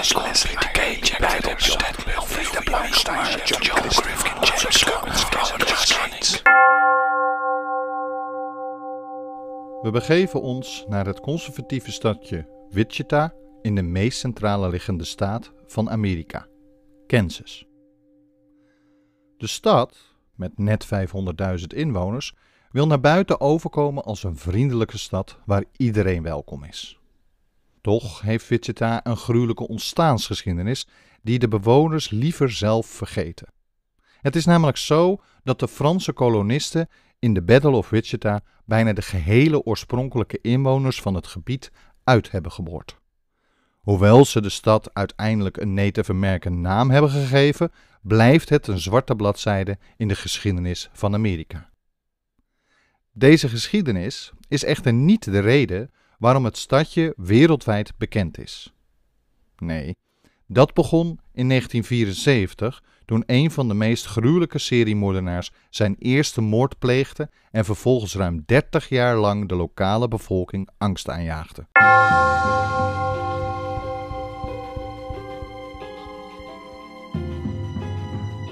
Cage, Griffin, James Cummins, We begeven ons naar het conservatieve stadje Wichita in de meest centrale liggende staat van Amerika, Kansas. De stad, met net 500.000 inwoners, wil naar buiten overkomen als een vriendelijke stad waar iedereen welkom is. Toch heeft Wichita een gruwelijke ontstaansgeschiedenis die de bewoners liever zelf vergeten. Het is namelijk zo dat de Franse kolonisten in de Battle of Wichita bijna de gehele oorspronkelijke inwoners van het gebied uit hebben geboord. Hoewel ze de stad uiteindelijk een Native American naam hebben gegeven, blijft het een zwarte bladzijde in de geschiedenis van Amerika. Deze geschiedenis is echter niet de reden waarom het stadje wereldwijd bekend is. Nee, dat begon in 1974 toen een van de meest gruwelijke seriemoordenaars zijn eerste moord pleegde en vervolgens ruim 30 jaar lang de lokale bevolking angst aanjaagde.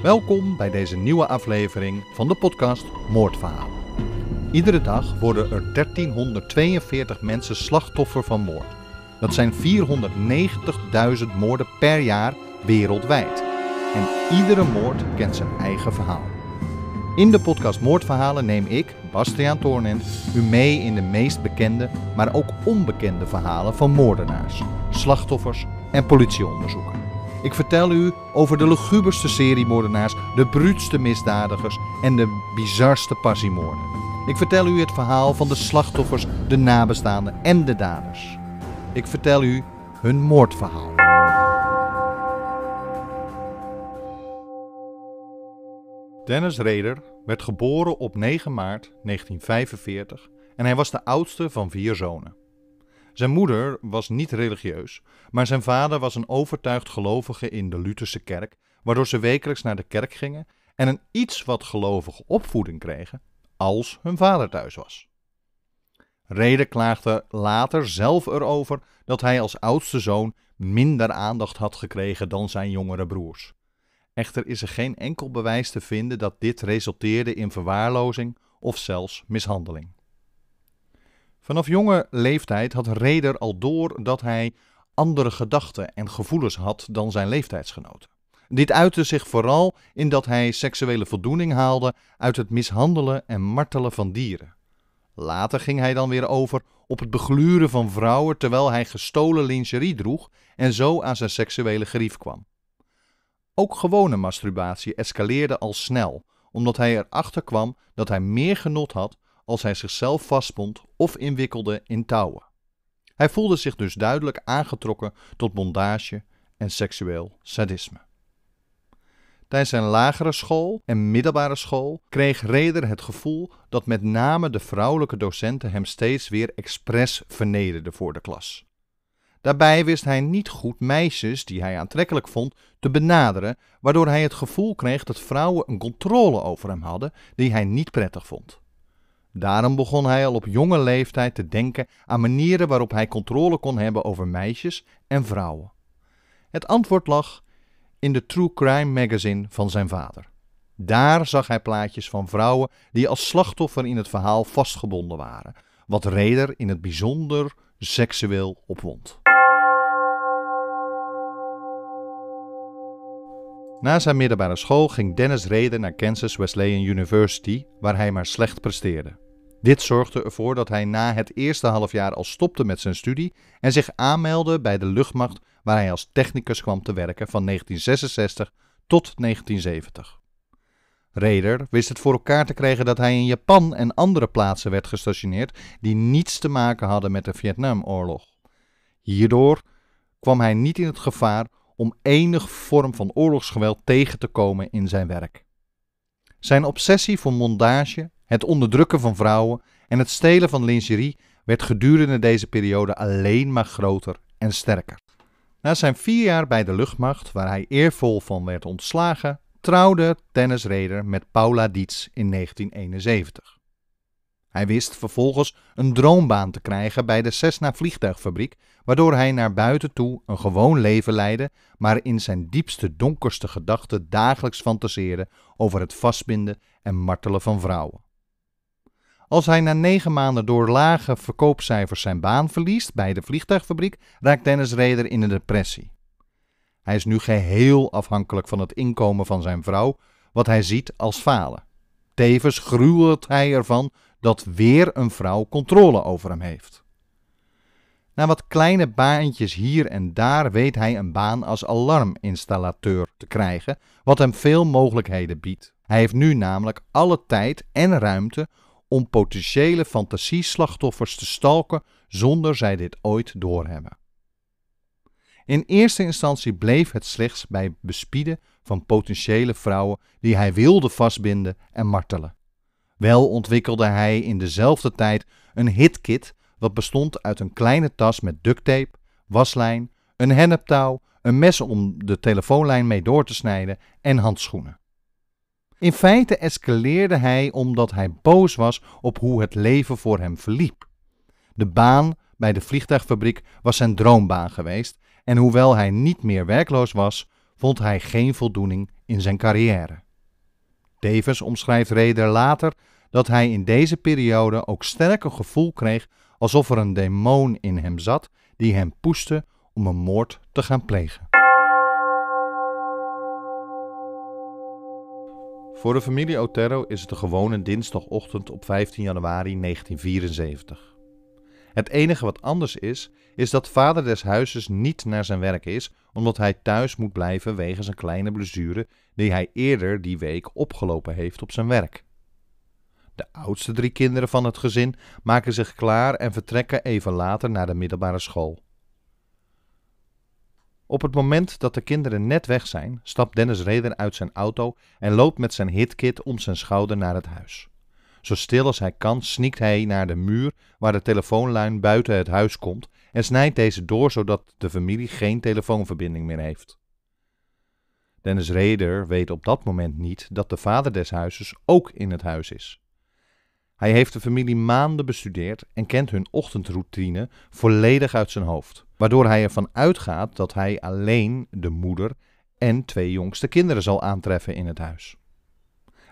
Welkom bij deze nieuwe aflevering van de podcast Moordverhalen. Iedere dag worden er 1342 mensen slachtoffer van moord. Dat zijn 490.000 moorden per jaar wereldwijd. En iedere moord kent zijn eigen verhaal. In de podcast Moordverhalen neem ik, Bastiaan Toornen, u mee in de meest bekende, maar ook onbekende verhalen van moordenaars, slachtoffers en politieonderzoeken. Ik vertel u over de luguberste seriemoordenaars, de bruutste misdadigers en de bizarste passiemoorden. Ik vertel u het verhaal van de slachtoffers, de nabestaanden en de daders. Ik vertel u hun moordverhaal. Dennis Reder werd geboren op 9 maart 1945 en hij was de oudste van vier zonen. Zijn moeder was niet religieus, maar zijn vader was een overtuigd gelovige in de Lutherse kerk, waardoor ze wekelijks naar de kerk gingen en een iets wat gelovige opvoeding kregen als hun vader thuis was. Reder klaagde later zelf erover dat hij als oudste zoon minder aandacht had gekregen dan zijn jongere broers. Echter is er geen enkel bewijs te vinden dat dit resulteerde in verwaarlozing of zelfs mishandeling. Vanaf jonge leeftijd had Reder al door dat hij andere gedachten en gevoelens had dan zijn leeftijdsgenoten. Dit uitte zich vooral in dat hij seksuele voldoening haalde uit het mishandelen en martelen van dieren. Later ging hij dan weer over op het begluren van vrouwen terwijl hij gestolen lingerie droeg en zo aan zijn seksuele gerief kwam. Ook gewone masturbatie escaleerde al snel, omdat hij erachter kwam dat hij meer genot had als hij zichzelf vastbond of inwikkelde in touwen. Hij voelde zich dus duidelijk aangetrokken tot bondage en seksueel sadisme. Tijdens zijn lagere school en middelbare school kreeg Reder het gevoel dat met name de vrouwelijke docenten hem steeds weer expres vernederden voor de klas. Daarbij wist hij niet goed meisjes die hij aantrekkelijk vond te benaderen, waardoor hij het gevoel kreeg dat vrouwen een controle over hem hadden die hij niet prettig vond. Daarom begon hij al op jonge leeftijd te denken aan manieren waarop hij controle kon hebben over meisjes en vrouwen. Het antwoord lag in de True Crime magazine van zijn vader. Daar zag hij plaatjes van vrouwen die als slachtoffer in het verhaal vastgebonden waren, wat Reder in het bijzonder seksueel opwond. Na zijn middelbare school ging Dennis Reder naar Kansas Wesleyan University, waar hij maar slecht presteerde. Dit zorgde ervoor dat hij na het eerste halfjaar al stopte met zijn studie en zich aanmeldde bij de luchtmacht waar hij als technicus kwam te werken van 1966 tot 1970. Reder wist het voor elkaar te krijgen dat hij in Japan en andere plaatsen werd gestationeerd die niets te maken hadden met de Vietnamoorlog. Hierdoor kwam hij niet in het gevaar om enig vorm van oorlogsgeweld tegen te komen in zijn werk. Zijn obsessie voor mondage, het onderdrukken van vrouwen en het stelen van lingerie werd gedurende deze periode alleen maar groter en sterker. Na zijn vier jaar bij de luchtmacht, waar hij eervol van werd ontslagen, trouwde Dennis Reder met Paula Dietz in 1971. Hij wist vervolgens een droombaan te krijgen bij de Cessna vliegtuigfabriek, waardoor hij naar buiten toe een gewoon leven leidde, maar in zijn diepste donkerste gedachten dagelijks fantaseerde over het vastbinden en martelen van vrouwen. Als hij na negen maanden door lage verkoopcijfers zijn baan verliest bij de vliegtuigfabriek, raakt Dennis Reder in een depressie. Hij is nu geheel afhankelijk van het inkomen van zijn vrouw, wat hij ziet als falen. Tevens gruwelt hij ervan dat weer een vrouw controle over hem heeft. Na wat kleine baantjes hier en daar weet hij een baan als alarminstallateur te krijgen, wat hem veel mogelijkheden biedt. Hij heeft nu namelijk alle tijd en ruimte om potentiële fantasieslachtoffers te stalken zonder zij dit ooit doorhebben. In eerste instantie bleef het slechts bij bespieden van potentiële vrouwen die hij wilde vastbinden en martelen. Wel ontwikkelde hij in dezelfde tijd een hitkit wat bestond uit een kleine tas met ducttape, waslijn, een henneptouw, een mes om de telefoonlijn mee door te snijden en handschoenen. In feite escaleerde hij omdat hij boos was op hoe het leven voor hem verliep. De baan bij de vliegtuigfabriek was zijn droombaan geweest en hoewel hij niet meer werkloos was, vond hij geen voldoening in zijn carrière. Tevens omschrijft Reder later dat hij in deze periode ook sterk een gevoel kreeg alsof er een demon in hem zat die hem poeste om een moord te gaan plegen. Voor de familie Otero is het een gewone dinsdagochtend op 15 januari 1974. Het enige wat anders is, is dat vader des huizes niet naar zijn werk is, omdat hij thuis moet blijven wegens een kleine blessure die hij eerder die week opgelopen heeft op zijn werk. De oudste drie kinderen van het gezin maken zich klaar en vertrekken even later naar de middelbare school. Op het moment dat de kinderen net weg zijn, stapt Dennis Reder uit zijn auto en loopt met zijn hitkit om zijn schouder naar het huis. Zo stil als hij kan, snikt hij naar de muur waar de telefoonlijn buiten het huis komt en snijdt deze door zodat de familie geen telefoonverbinding meer heeft. Dennis Reder weet op dat moment niet dat de vader des huizes ook in het huis is. Hij heeft de familie maanden bestudeerd en kent hun ochtendroutine volledig uit zijn hoofd, waardoor hij ervan uitgaat dat hij alleen de moeder en twee jongste kinderen zal aantreffen in het huis.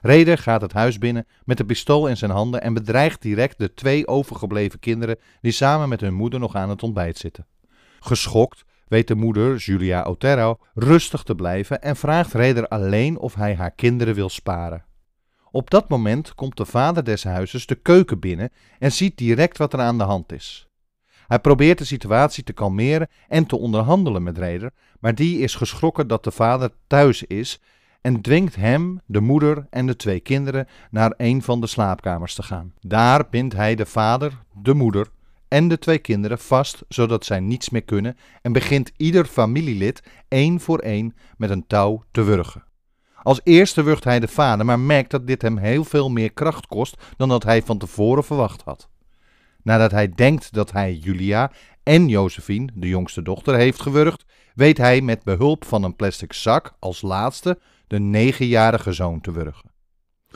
Reder gaat het huis binnen met een pistool in zijn handen en bedreigt direct de twee overgebleven kinderen die samen met hun moeder nog aan het ontbijt zitten. Geschokt weet de moeder, Julia Otero, rustig te blijven en vraagt Reder alleen of hij haar kinderen wil sparen. Op dat moment komt de vader des huizes de keuken binnen en ziet direct wat er aan de hand is. Hij probeert de situatie te kalmeren en te onderhandelen met Reder, maar die is geschrokken dat de vader thuis is en dwingt hem, de moeder en de twee kinderen naar een van de slaapkamers te gaan. Daar bindt hij de vader, de moeder en de twee kinderen vast, zodat zij niets meer kunnen, en begint ieder familielid één voor één met een touw te wurgen. Als eerste wurgt hij de vader, maar merkt dat dit hem heel veel meer kracht kost dan dat hij van tevoren verwacht had. Nadat hij denkt dat hij Julia en Josephine, de jongste dochter, heeft gewurgd, weet hij met behulp van een plastic zak als laatste de negenjarige zoon te wurgen.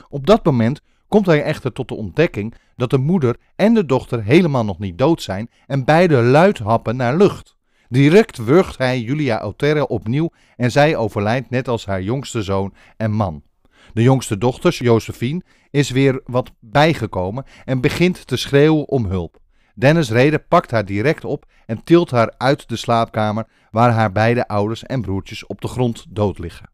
Op dat moment komt hij echter tot de ontdekking dat de moeder en de dochter helemaal nog niet dood zijn en beide luid happen naar lucht. Direct wurgt hij Julia Otero opnieuw en zij overlijdt net als haar jongste zoon en man. De jongste dochter, Josephine, is weer wat bijgekomen en begint te schreeuwen om hulp. Dennis Reder pakt haar direct op en tilt haar uit de slaapkamer waar haar beide ouders en broertjes op de grond dood liggen.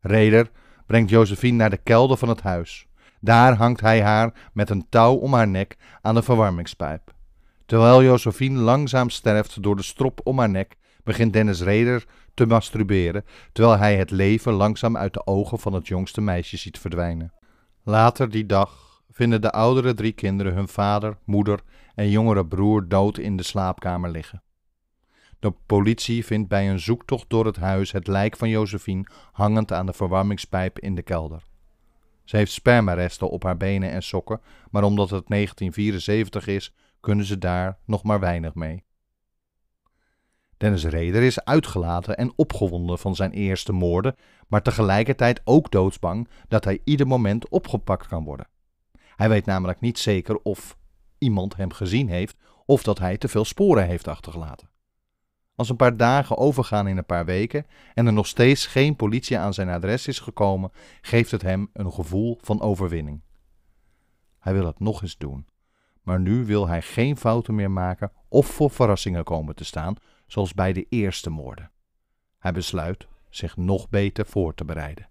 Reder brengt Josephine naar de kelder van het huis. Daar hangt hij haar met een touw om haar nek aan de verwarmingspijp. Terwijl Josephine langzaam sterft door de strop om haar nek, begint Dennis Reder te masturberen, terwijl hij het leven langzaam uit de ogen van het jongste meisje ziet verdwijnen. Later die dag vinden de oudere drie kinderen hun vader, moeder en jongere broer dood in de slaapkamer liggen. De politie vindt bij een zoektocht door het huis het lijk van Josephine hangend aan de verwarmingspijp in de kelder. Ze heeft spermaresten op haar benen en sokken, maar omdat het 1974 is, kunnen ze daar nog maar weinig mee. Dennis Reder is uitgelaten en opgewonden van zijn eerste moorden, maar tegelijkertijd ook doodsbang dat hij ieder moment opgepakt kan worden. Hij weet namelijk niet zeker of iemand hem gezien heeft of dat hij te veel sporen heeft achtergelaten. Als een paar dagen overgaan in een paar weken en er nog steeds geen politie aan zijn adres is gekomen, geeft het hem een gevoel van overwinning. Hij wil het nog eens doen, maar nu wil hij geen fouten meer maken of voor verrassingen komen te staan, zoals bij de eerste moorden. Hij besluit zich nog beter voor te bereiden.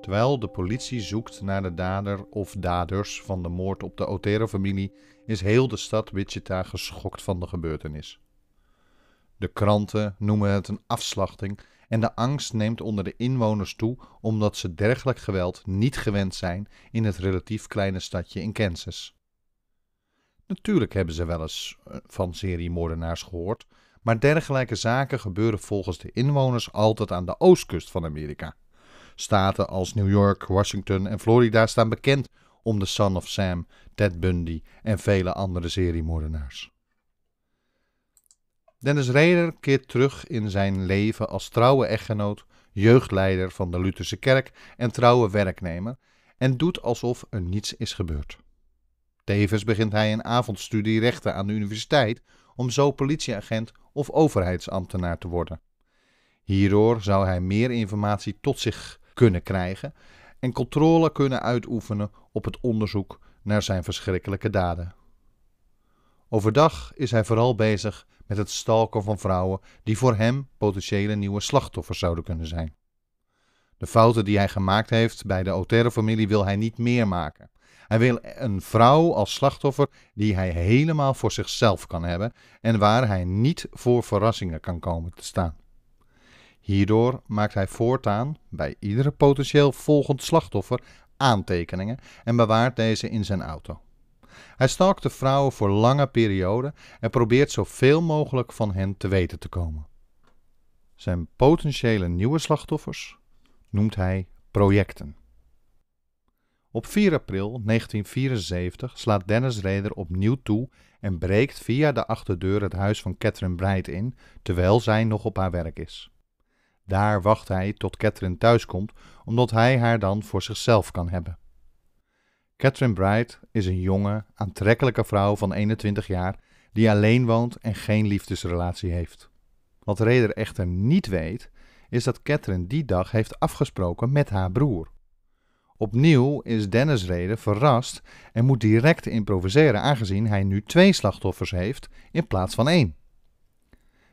Terwijl de politie zoekt naar de dader of daders van de moord op de Otero-familie, is heel de stad Wichita geschokt van de gebeurtenis. De kranten noemen het een afslachting en de angst neemt onder de inwoners toe omdat ze dergelijk geweld niet gewend zijn in het relatief kleine stadje in Kansas. Natuurlijk hebben ze wel eens eh, van seriemoordenaars gehoord, maar dergelijke zaken gebeuren volgens de inwoners altijd aan de oostkust van Amerika. Staten als New York, Washington en Florida staan bekend om de Son of Sam, Ted Bundy en vele andere seriemoordenaars. Dennis Rader keert terug in zijn leven als trouwe echtgenoot, jeugdleider van de Lutherse kerk en trouwe werknemer en doet alsof er niets is gebeurd. Tevens begint hij een avondstudie rechten aan de universiteit om zo politieagent of overheidsambtenaar te worden. Hierdoor zou hij meer informatie tot zich kunnen krijgen en controle kunnen uitoefenen op het onderzoek naar zijn verschrikkelijke daden. Overdag is hij vooral bezig met het stalken van vrouwen die voor hem potentiële nieuwe slachtoffers zouden kunnen zijn. De fouten die hij gemaakt heeft bij de Otero-familie wil hij niet meer maken. Hij wil een vrouw als slachtoffer die hij helemaal voor zichzelf kan hebben en waar hij niet voor verrassingen kan komen te staan. Hierdoor maakt hij voortaan bij iedere potentieel volgend slachtoffer aantekeningen en bewaart deze in zijn auto. Hij stalkt de vrouwen voor lange perioden en probeert zoveel mogelijk van hen te weten te komen. Zijn potentiële nieuwe slachtoffers noemt hij projecten. Op 4 april 1974 slaat Dennis Rader opnieuw toe en breekt via de achterdeur het huis van Catherine Bright in, terwijl zij nog op haar werk is. Daar wacht hij tot Catherine thuiskomt, omdat hij haar dan voor zichzelf kan hebben. Catherine Bright is een jonge, aantrekkelijke vrouw van 21 jaar die alleen woont en geen liefdesrelatie heeft. Wat Reder echter niet weet, is dat Catherine die dag heeft afgesproken met haar broer. Opnieuw is Dennis Reder verrast en moet direct improviseren aangezien hij nu twee slachtoffers heeft in plaats van één.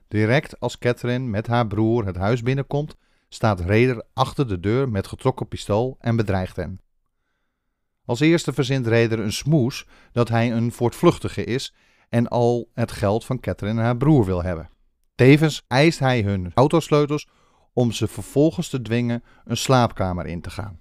Direct als Catherine met haar broer het huis binnenkomt, staat Reder achter de deur met getrokken pistool en bedreigt hen. Als eerste verzint Reder een smoes dat hij een voortvluchtige is en al het geld van Catherine en haar broer wil hebben. Tevens eist hij hun autosleutels om ze vervolgens te dwingen een slaapkamer in te gaan.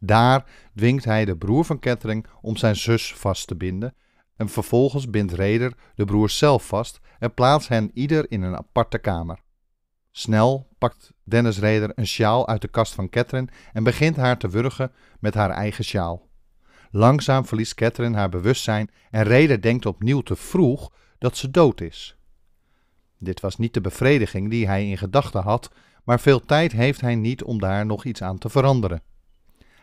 Daar dwingt hij de broer van Catherine om zijn zus vast te binden en vervolgens bindt Reder de broers zelf vast en plaatst hen ieder in een aparte kamer. Snel pakt Dennis Reder een sjaal uit de kast van Catherine en begint haar te wurgen met haar eigen sjaal. Langzaam verliest Catherine haar bewustzijn en Reder denkt opnieuw te vroeg dat ze dood is. Dit was niet de bevrediging die hij in gedachten had, maar veel tijd heeft hij niet om daar nog iets aan te veranderen.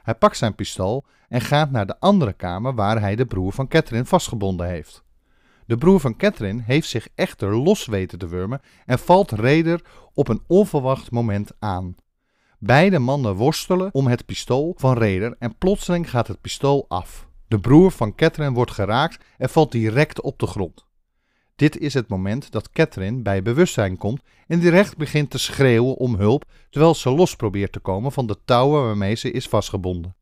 Hij pakt zijn pistool en gaat naar de andere kamer waar hij de broer van Catherine vastgebonden heeft. De broer van Catherine heeft zich echter los weten te wurmen en valt Reder op een onverwacht moment aan. Beide mannen worstelen om het pistool van Reder en plotseling gaat het pistool af. De broer van Catherine wordt geraakt en valt direct op de grond. Dit is het moment dat Catherine bij bewustzijn komt en direct begint te schreeuwen om hulp terwijl ze los probeert te komen van de touwen waarmee ze is vastgebonden.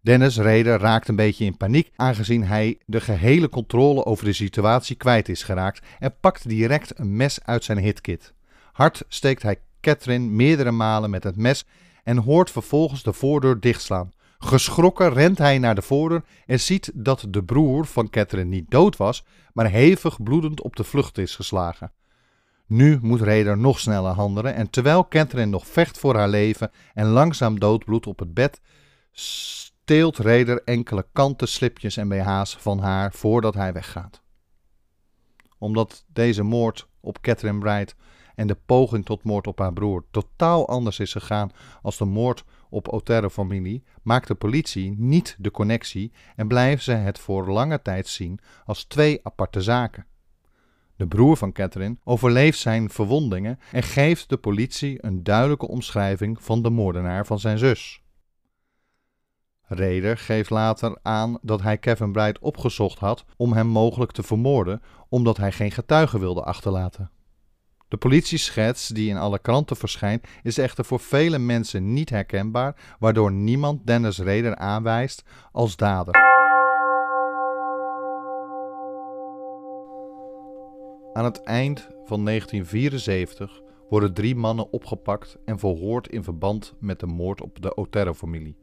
Dennis Reder raakt een beetje in paniek aangezien hij de gehele controle over de situatie kwijt is geraakt en pakt direct een mes uit zijn hitkit. Hard steekt hij Catherine meerdere malen met het mes en hoort vervolgens de voordeur dichtslaan. Geschrokken rent hij naar de voordeur en ziet dat de broer van Catherine niet dood was, maar hevig bloedend op de vlucht is geslagen. Nu moet Reder nog sneller handelen en terwijl Catherine nog vecht voor haar leven en langzaam doodbloedt op het bed, steelt Reder enkele kanten slipjes en BH's van haar voordat hij weggaat. Omdat deze moord op Catherine Bright en de poging tot moord op haar broer totaal anders is gegaan als de moord op Otero-familie, maakt de politie niet de connectie en blijven ze het voor lange tijd zien als twee aparte zaken. De broer van Catherine overleeft zijn verwondingen en geeft de politie een duidelijke omschrijving van de moordenaar van zijn zus. Reder geeft later aan dat hij Kevin Bright opgezocht had om hem mogelijk te vermoorden, omdat hij geen getuigen wilde achterlaten. De politieschets die in alle kranten verschijnt, is echter voor vele mensen niet herkenbaar, waardoor niemand Dennis Reder aanwijst als dader. Aan het eind van 1974 worden drie mannen opgepakt en verhoord in verband met de moord op de Otero-familie.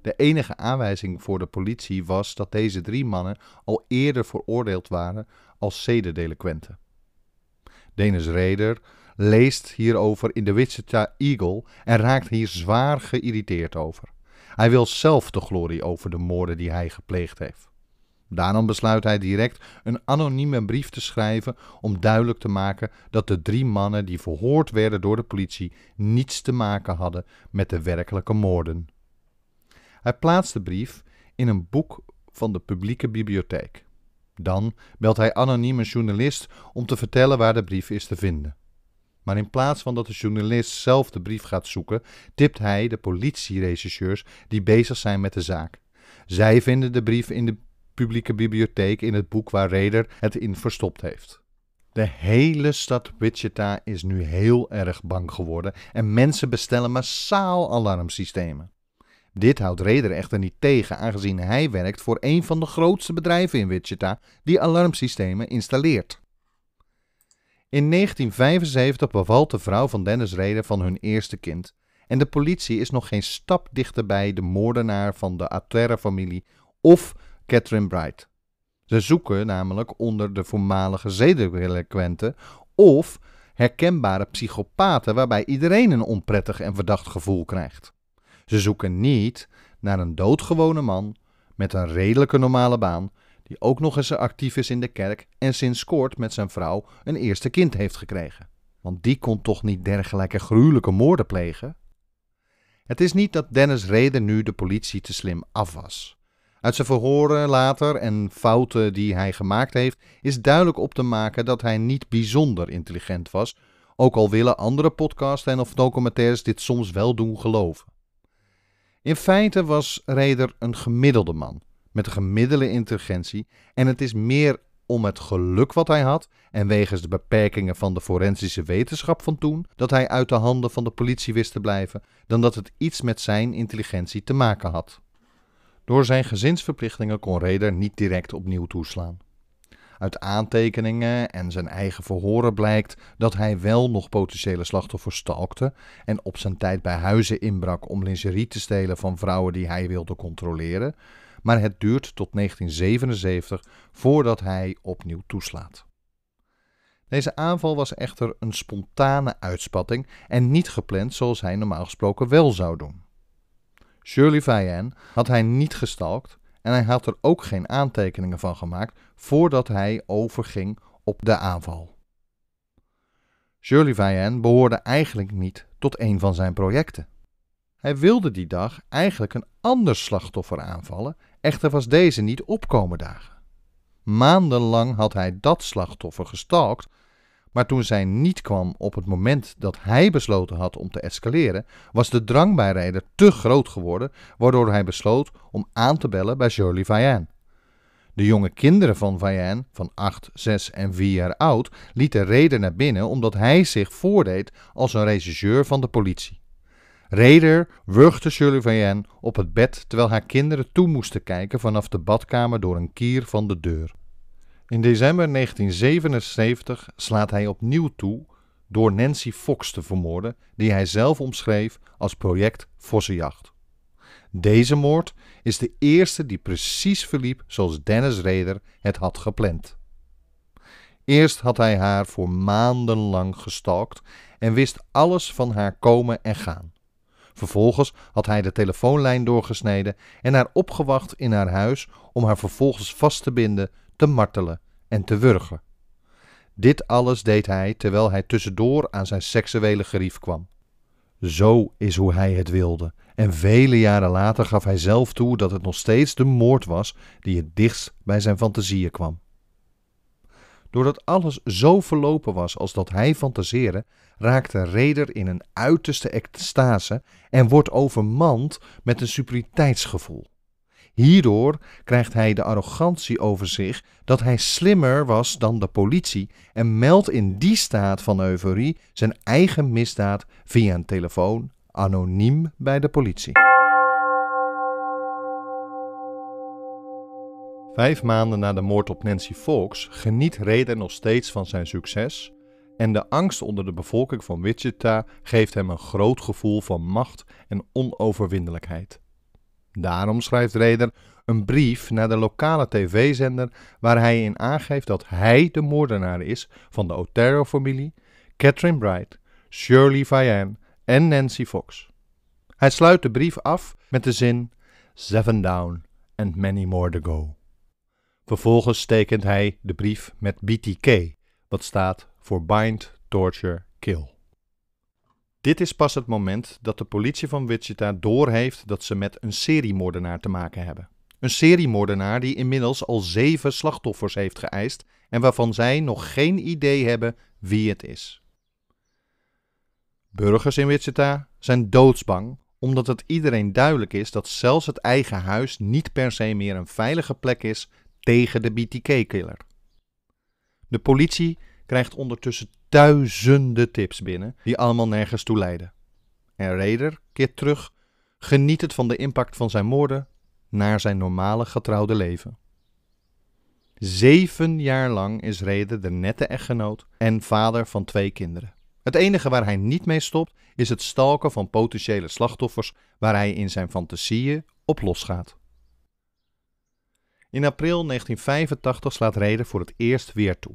De enige aanwijzing voor de politie was dat deze drie mannen al eerder veroordeeld waren als zedendelinquenten. Dennis Reder leest hierover in de Wichita Eagle en raakt hier zwaar geïrriteerd over. Hij wil zelf de glorie over de moorden die hij gepleegd heeft. Daarom besluit hij direct een anonieme brief te schrijven om duidelijk te maken dat de drie mannen die verhoord werden door de politie niets te maken hadden met de werkelijke moorden. Hij plaatst de brief in een boek van de publieke bibliotheek. Dan belt hij anoniem een journalist om te vertellen waar de brief is te vinden. Maar in plaats van dat de journalist zelf de brief gaat zoeken, tipt hij de politierechercheurs die bezig zijn met de zaak. Zij vinden de brief in de publieke bibliotheek in het boek waar Reder het in verstopt heeft. De hele stad Wichita is nu heel erg bang geworden en mensen bestellen massaal alarmsystemen. Dit houdt Reder echter niet tegen, aangezien hij werkt voor een van de grootste bedrijven in Wichita die alarmsystemen installeert. In 1975 bevalt de vrouw van Dennis Reder van hun eerste kind en de politie is nog geen stap dichterbij de moordenaar van de Aterra-familie of Catherine Bright. Ze zoeken namelijk onder de voormalige zedendelinquenten of herkenbare psychopaten waarbij iedereen een onprettig en verdacht gevoel krijgt. Ze zoeken niet naar een doodgewone man met een redelijke normale baan, die ook nog eens actief is in de kerk en sinds kort met zijn vrouw een eerste kind heeft gekregen. Want die kon toch niet dergelijke gruwelijke moorden plegen? Het is niet dat Dennis Reder nu de politie te slim af was. Uit zijn verhoren later en fouten die hij gemaakt heeft, is duidelijk op te maken dat hij niet bijzonder intelligent was, ook al willen andere podcasts en of documentaires dit soms wel doen geloven. In feite was Reder een gemiddelde man, met een gemiddelde intelligentie, en het is meer om het geluk wat hij had en wegens de beperkingen van de forensische wetenschap van toen, dat hij uit de handen van de politie wist te blijven, dan dat het iets met zijn intelligentie te maken had. Door zijn gezinsverplichtingen kon Reder niet direct opnieuw toeslaan. Uit aantekeningen en zijn eigen verhoren blijkt dat hij wel nog potentiële slachtoffers stalkte en op zijn tijd bij huizen inbrak om lingerie te stelen van vrouwen die hij wilde controleren, maar het duurt tot 1977 voordat hij opnieuw toeslaat. Deze aanval was echter een spontane uitspatting en niet gepland zoals hij normaal gesproken wel zou doen. Shirley Vian had hij niet gestalkt en hij had er ook geen aantekeningen van gemaakt voordat hij overging op de aanval. Shirley Vian behoorde eigenlijk niet tot een van zijn projecten. Hij wilde die dag eigenlijk een ander slachtoffer aanvallen, echter was deze niet opkomen dagen. Maandenlang had hij dat slachtoffer gestalkt maar toen zij niet kwam op het moment dat hij besloten had om te escaleren, was de drang bij Rijder te groot geworden, waardoor hij besloot om aan te bellen bij Shirley Vian. De jonge kinderen van Vian, van 8, 6 en 4 jaar oud, lieten Reder naar binnen omdat hij zich voordeed als een regisseur van de politie. Reder wurgde Shirley Vian op het bed terwijl haar kinderen toe moesten kijken vanaf de badkamer door een kier van de deur. In december 1977 slaat hij opnieuw toe door Nancy Fox te vermoorden, die hij zelf omschreef als project Vossenjacht. Deze moord is de eerste die precies verliep zoals Dennis Reder het had gepland. Eerst had hij haar voor maandenlang gestalkt en wist alles van haar komen en gaan. Vervolgens had hij de telefoonlijn doorgesneden en haar opgewacht in haar huis om haar vervolgens vast te binden te martelen en te wurgen. Dit alles deed hij terwijl hij tussendoor aan zijn seksuele gerief kwam. Zo is hoe hij het wilde, en vele jaren later gaf hij zelf toe dat het nog steeds de moord was die het dichtst bij zijn fantasieën kwam. Doordat alles zo verlopen was als dat hij fantaseerde, raakte Reder in een uiterste extase en wordt overmand met een superioriteitsgevoel. Hierdoor krijgt hij de arrogantie over zich dat hij slimmer was dan de politie en meldt in die staat van euforie zijn eigen misdaad via een telefoon anoniem bij de politie. Vijf maanden na de moord op Nancy Fox geniet Reder nog steeds van zijn succes en de angst onder de bevolking van Wichita geeft hem een groot gevoel van macht en onoverwinnelijkheid. Daarom schrijft Reder een brief naar de lokale tv-zender waar hij in aangeeft dat hij de moordenaar is van de Otero-familie, Catherine Bright, Shirley Vian en Nancy Fox. Hij sluit de brief af met de zin Seven down and many more to go. Vervolgens tekent hij de brief met BTK, wat staat voor Bind, Torture, Kill. Dit is pas het moment dat de politie van Wichita doorheeft dat ze met een seriemoordenaar te maken hebben. Een seriemoordenaar die inmiddels al zeven slachtoffers heeft geëist en waarvan zij nog geen idee hebben wie het is. Burgers in Wichita zijn doodsbang omdat het iedereen duidelijk is dat zelfs het eigen huis niet per se meer een veilige plek is tegen de BTK-killer. De politie krijgt ondertussen duizenden tips binnen die allemaal nergens toe leiden. En Raider keert terug, geniet het van de impact van zijn moorden naar zijn normale getrouwde leven. Zeven jaar lang is Raider de nette echtgenoot en vader van twee kinderen. Het enige waar hij niet mee stopt is het stalken van potentiële slachtoffers waar hij in zijn fantasieën op losgaat. In april 1985 slaat Raider voor het eerst weer toe.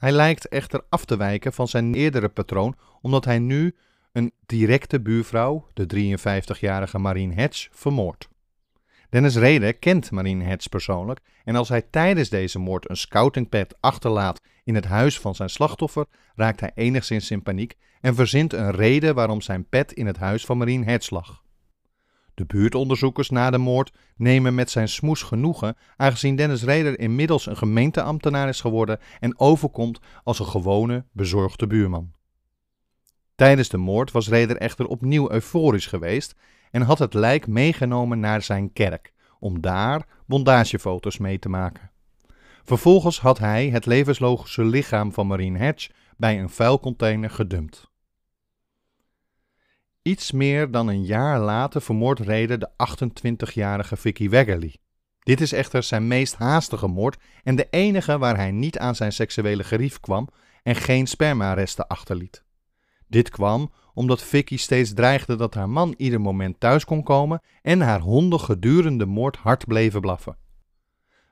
Hij lijkt echter af te wijken van zijn eerdere patroon, omdat hij nu een directe buurvrouw, de 53-jarige Marine Hedge, vermoordt. Dennis Reder kent Marine Hedge persoonlijk en als hij tijdens deze moord een scoutingpad achterlaat in het huis van zijn slachtoffer, raakt hij enigszins in paniek en verzint een reden waarom zijn pet in het huis van Marine Hedge lag. De buurtonderzoekers na de moord nemen met zijn smoes genoegen, aangezien Dennis Reder inmiddels een gemeenteambtenaar is geworden en overkomt als een gewone, bezorgde buurman. Tijdens de moord was Reder echter opnieuw euforisch geweest en had het lijk meegenomen naar zijn kerk, om daar bondagefoto's mee te maken. Vervolgens had hij het levenslogische lichaam van Marine Hedge bij een vuilcontainer gedumpt. Iets meer dan een jaar later vermoordt Reder de 28-jarige Vicky Weggerly. Dit is echter zijn meest haastige moord en de enige waar hij niet aan zijn seksuele gerief kwam en geen spermaresten achterliet. Dit kwam omdat Vicky steeds dreigde dat haar man ieder moment thuis kon komen en haar honden gedurende moord hard bleven blaffen.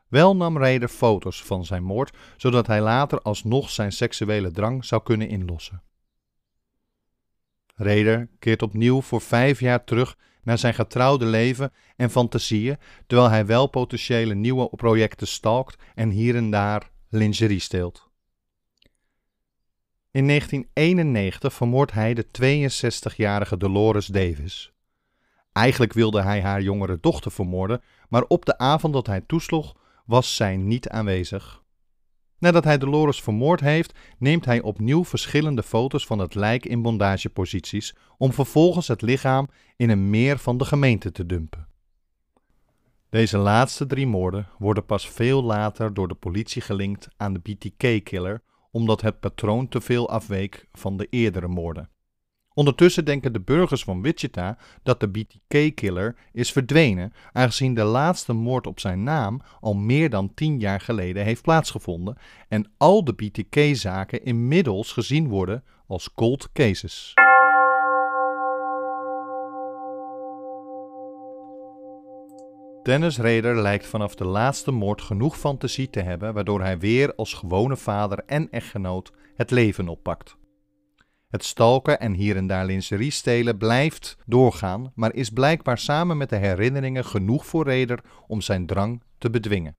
Wel nam Reder foto's van zijn moord, zodat hij later alsnog zijn seksuele drang zou kunnen inlossen. Reder keert opnieuw voor vijf jaar terug naar zijn getrouwde leven en fantasieën, terwijl hij wel potentiële nieuwe projecten stalkt en hier en daar lingerie steelt. In 1991 vermoordt hij de 62-jarige Dolores Davis. Eigenlijk wilde hij haar jongere dochter vermoorden, maar op de avond dat hij toesloeg was zij niet aanwezig. Nadat hij Dolores vermoord heeft, neemt hij opnieuw verschillende foto's van het lijk in bondageposities om vervolgens het lichaam in een meer van de gemeente te dumpen. Deze laatste drie moorden worden pas veel later door de politie gelinkt aan de BTK-killer, omdat het patroon te veel afweek van de eerdere moorden. Ondertussen denken de burgers van Wichita dat de BTK-killer is verdwenen, aangezien de laatste moord op zijn naam al meer dan tien jaar geleden heeft plaatsgevonden en al de BTK-zaken inmiddels gezien worden als cold cases. Dennis Rader lijkt vanaf de laatste moord genoeg fantasie te hebben, waardoor hij weer als gewone vader en echtgenoot het leven oppakt. Het stalken en hier en daar lingerie stelen blijft doorgaan, maar is blijkbaar samen met de herinneringen genoeg voor Reder om zijn drang te bedwingen.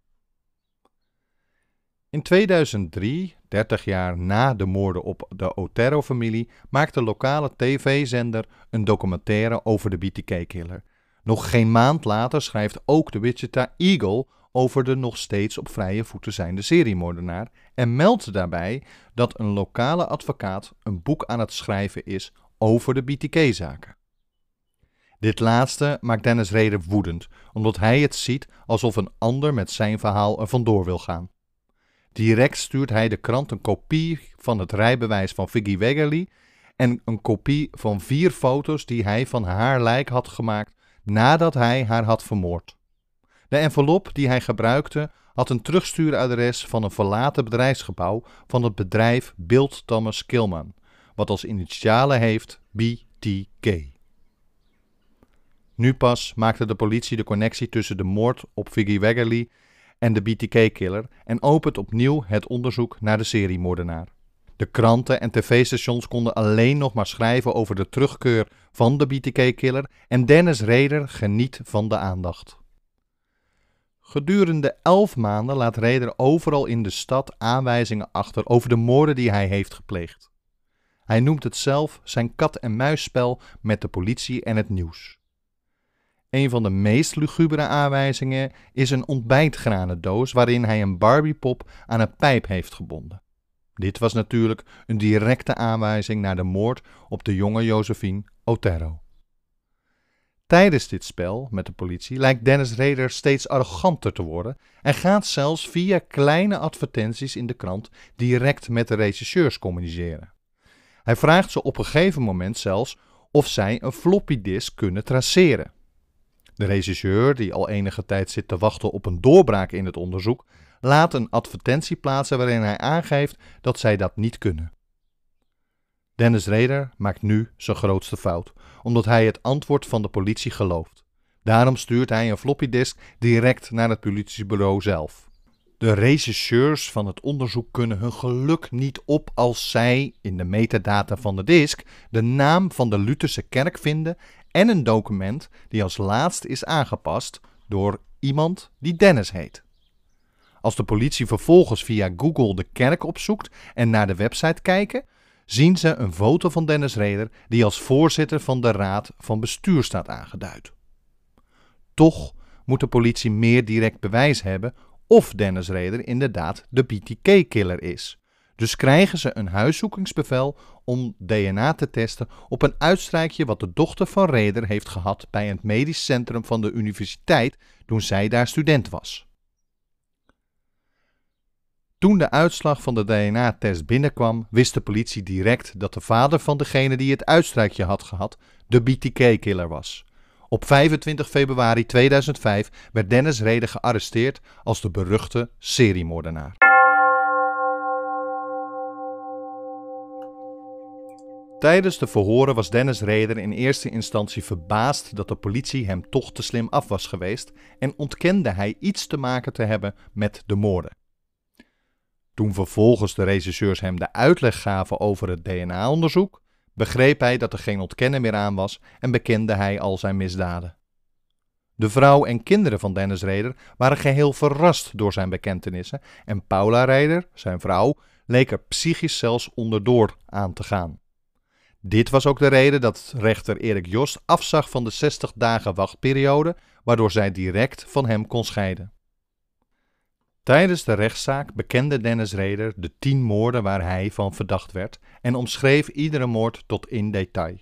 In 2003 30 jaar na de moorden op de Otero-familie, maakt de lokale tv-zender een documentaire over de BTK-killer. Nog geen maand later schrijft ook de Wichita Eagle over de nog steeds op vrije voeten zijnde seriemoordenaar en meldt daarbij dat een lokale advocaat een boek aan het schrijven is over de BTK-zaken. Dit laatste maakt Dennis Reder woedend, omdat hij het ziet alsof een ander met zijn verhaal er vandoor wil gaan. Direct stuurt hij de krant een kopie van het rijbewijs van Viggy Wegerly en een kopie van vier foto's die hij van haar lijk had gemaakt nadat hij haar had vermoord. De envelop die hij gebruikte had een terugstuuradres van een verlaten bedrijfsgebouw van het bedrijf Bill Thomas Kilman, wat als initialen heeft BTK. Nu pas maakte de politie de connectie tussen de moord op Viggy Wegerly en de BTK-killer en opent opnieuw het onderzoek naar de seriemoordenaar. De kranten en tv-stations konden alleen nog maar schrijven over de terugkeer van de BTK-killer en Dennis Reder geniet van de aandacht. Gedurende elf maanden laat Reder overal in de stad aanwijzingen achter over de moorden die hij heeft gepleegd. Hij noemt het zelf zijn kat-en-muisspel met de politie en het nieuws. Een van de meest lugubere aanwijzingen is een ontbijtgranendoos waarin hij een Barbiepop aan een pijp heeft gebonden. Dit was natuurlijk een directe aanwijzing naar de moord op de jonge Josephine Otero. Tijdens dit spel met de politie lijkt Dennis Reder steeds arroganter te worden en gaat zelfs via kleine advertenties in de krant direct met de regisseurs communiceren. Hij vraagt ze op een gegeven moment zelfs of zij een floppy disk kunnen traceren. De regisseur, die al enige tijd zit te wachten op een doorbraak in het onderzoek, laat een advertentie plaatsen waarin hij aangeeft dat zij dat niet kunnen. Dennis Reder maakt nu zijn grootste fout, omdat hij het antwoord van de politie gelooft. Daarom stuurt hij een floppy disk direct naar het politiebureau zelf. De regisseurs van het onderzoek kunnen hun geluk niet op als zij in de metadata van de disk de naam van de Lutherse kerk vinden en een document die als laatst is aangepast door iemand die Dennis heet. Als de politie vervolgens via Google de kerk opzoekt en naar de website kijken, zien ze een foto van Dennis Reder die als voorzitter van de raad van bestuur staat aangeduid. Toch moet de politie meer direct bewijs hebben of Dennis Reder inderdaad de BTK-killer is. Dus krijgen ze een huiszoekingsbevel om DNA te testen op een uitstrijkje wat de dochter van Reder heeft gehad bij het medisch centrum van de universiteit toen zij daar student was. Toen de uitslag van de DNA-test binnenkwam, wist de politie direct dat de vader van degene die het uitstrijkje had gehad, de BTK-killer was. Op 25 februari 2005 werd Dennis Reder gearresteerd als de beruchte seriemoordenaar. Tijdens de verhoren was Dennis Reder in eerste instantie verbaasd dat de politie hem toch te slim af was geweest en ontkende hij iets te maken te hebben met de moorden. Toen vervolgens de regisseurs hem de uitleg gaven over het DNA-onderzoek, begreep hij dat er geen ontkennen meer aan was en bekende hij al zijn misdaden. De vrouw en kinderen van Dennis Reder waren geheel verrast door zijn bekentenissen en Paula Reder, zijn vrouw, leek er psychisch zelfs onderdoor aan te gaan. Dit was ook de reden dat rechter Erik Jost afzag van de 60 dagen wachtperiode, waardoor zij direct van hem kon scheiden. Tijdens de rechtszaak bekende Dennis Reder de tien moorden waar hij van verdacht werd en omschreef iedere moord tot in detail.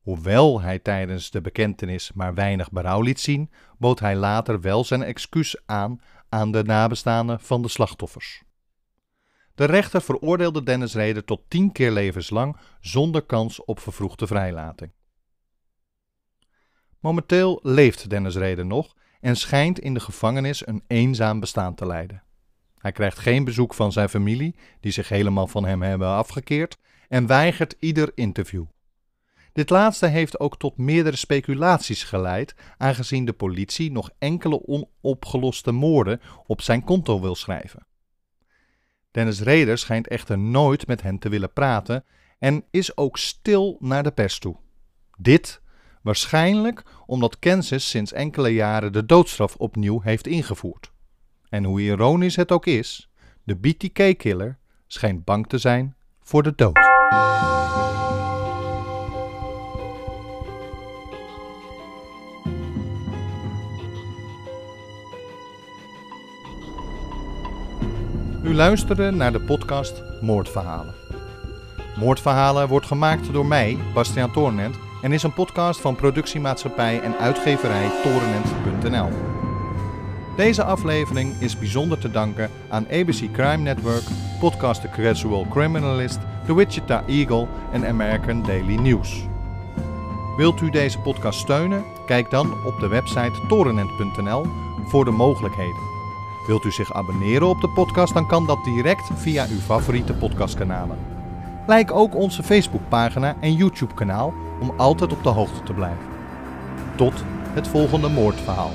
Hoewel hij tijdens de bekentenis maar weinig berouw liet zien, bood hij later wel zijn excuus aan aan de nabestaanden van de slachtoffers. De rechter veroordeelde Dennis Reder tot tien keer levenslang zonder kans op vervroegde vrijlating. Momenteel leeft Dennis Reder nog en schijnt in de gevangenis een eenzaam bestaan te leiden. Hij krijgt geen bezoek van zijn familie, die zich helemaal van hem hebben afgekeerd, en weigert ieder interview. Dit laatste heeft ook tot meerdere speculaties geleid, aangezien de politie nog enkele onopgeloste moorden op zijn konto wil schrijven. Dennis Reder schijnt echter nooit met hen te willen praten en is ook stil naar de pers toe. Dit waarschijnlijk omdat Kansas sinds enkele jaren de doodstraf opnieuw heeft ingevoerd. En hoe ironisch het ook is, de BTK-killer schijnt bang te zijn voor de dood. U luisterde naar de podcast Moordverhalen. Moordverhalen wordt gemaakt door mij, Bastiaan Toornent, en is een podcast van productiemaatschappij en uitgeverij Torenent.nl. Deze aflevering is bijzonder te danken aan ABC Crime Network, podcaster Casual Criminalist, The Wichita Eagle en American Daily News. Wilt u deze podcast steunen? Kijk dan op de website torenent.nl voor de mogelijkheden. Wilt u zich abonneren op de podcast, dan kan dat direct via uw favoriete podcastkanalen. Like ook onze Facebookpagina en YouTube-kanaal om altijd op de hoogte te blijven. Tot het volgende moordverhaal.